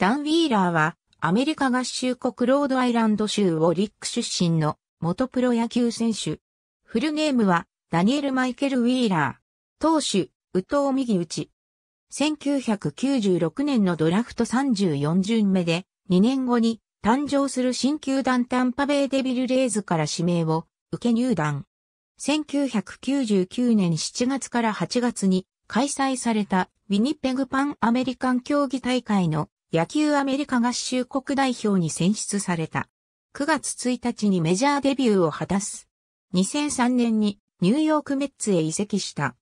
ダン・ウィーラーはアメリカ合衆国ロードアイランド州ウォリック出身の元プロ野球選手。フルネームはダニエル・マイケル・ウィーラー。投手、宇藤右打ち。1996年のドラフト34巡目で2年後に誕生する新球団タンパベイデビルレイズから指名を受け入団。1999年7月から8月に開催されたウィニペグパンアメリカン競技大会の野球アメリカ合衆国代表に選出された。9月1日にメジャーデビューを果たす。2003年にニューヨークメッツへ移籍した。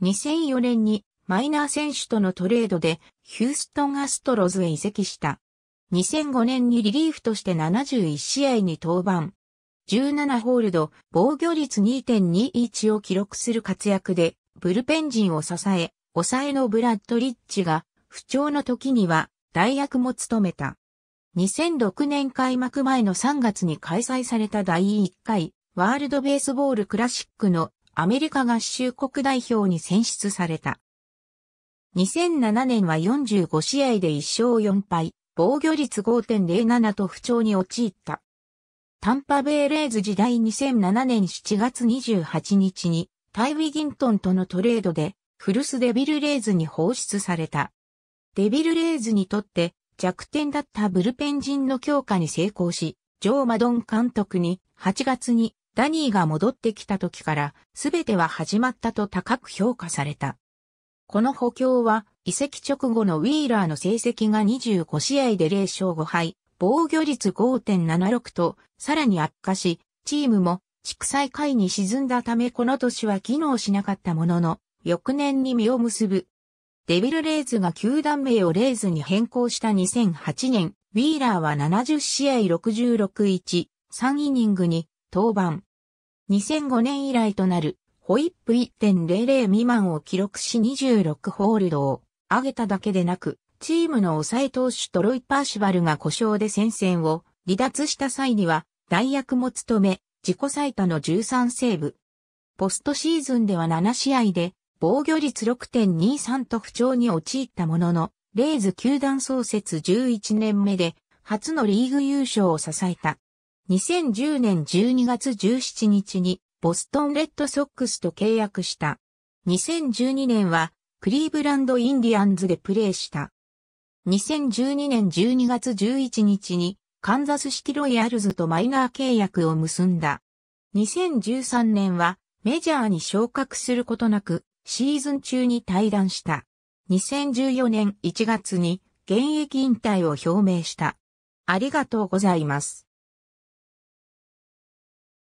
2004年にマイナー選手とのトレードでヒューストンアストロズへ移籍した。2005年にリリーフとして71試合に登板。17ホールド、防御率2.21を記録する活躍で、ブルペン陣を支え、抑えのブラッドリッチが、不調の時には代役も務めた。2006年開幕前の3月に開催された第1回ワールドベースボールクラシックのアメリカ合衆国代表に選出された。2007年は45試合で1勝4敗、防御率5.07と不調に陥った。タンパベイレーズ時代2007年7月28日にタイウィギントンとのトレードでフルスデビルレーズに放出された。デビルレイズにとって弱点だったブルペン陣の強化に成功し、ジョー・マドン監督に8月にダニーが戻ってきた時から全ては始まったと高く評価された。この補強は移籍直後のウィーラーの成績が25試合で0勝5敗、防御率5.76とさらに悪化し、チームも畜産会に沈んだためこの年は機能しなかったものの、翌年に実を結ぶデビルレイズが球団名をレイズに変更した2008年、ウィーラーは70試合66-1、3イニングに登板。2005年以来となるホイップ1.00未満を記録し26ホールドを上げただけでなく、チームの抑え投手トロイ・パーシュバルが故障で戦線を離脱した際には代役も務め、自己最多の13セーブ。ポストシーズンでは7試合で防御率6.23と不調に陥ったものの、レイズ球団創設11年目で初のリーグ優勝を支えた。2010年12月17日にボストンレッドソックスと契約した。2012年はクリーブランドインディアンズでプレーした。2012年12月11日にカンザスシティロイヤルズとマイナー契約を結んだ。2013年はメジャーに昇格することなくシーズン中に退団した。2014年1月に現役引退を表明した。ありがとうございます。